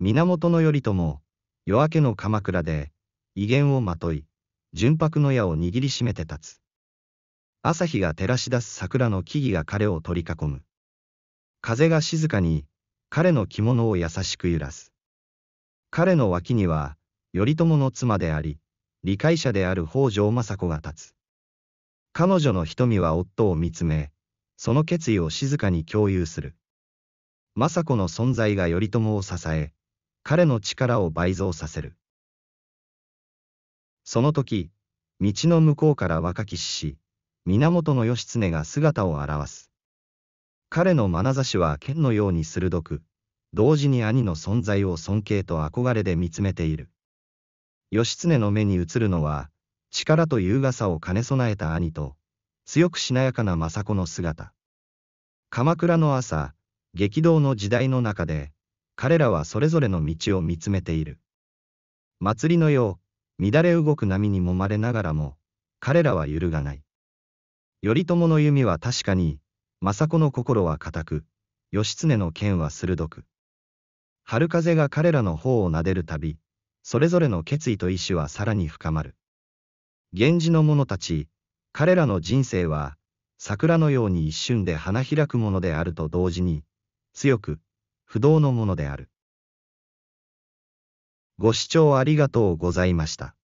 源頼朝、夜明けの鎌倉で、威厳をまとい、純白の矢を握りしめて立つ。朝日が照らし出す桜の木々が彼を取り囲む。風が静かに、彼の着物を優しく揺らす。彼の脇には、頼朝の妻であり、理解者である北条政子が立つ。彼女の瞳は夫を見つめ、その決意を静かに共有する。政子の存在が頼朝を支え、彼の力を倍増させる。その時、道の向こうから若き獅子、源義経が姿を現す。彼の眼差しは剣のように鋭く、同時に兄の存在を尊敬と憧れで見つめている。義経の目に映るのは、力と優雅さを兼ね備えた兄と、強くしなやかな政子の姿。鎌倉の朝、激動の時代の中で、彼らはそれぞれの道を見つめている。祭りのよう、乱れ動く波に揉まれながらも、彼らは揺るがない。頼朝の弓は確かに、政子の心は固く、義経の剣は鋭く。春風が彼らの方を撫でるたび、それぞれの決意と意志はさらに深まる。源氏の者たち、彼らの人生は、桜のように一瞬で花開くものであると同時に、強く、不動のものである。ご視聴ありがとうございました。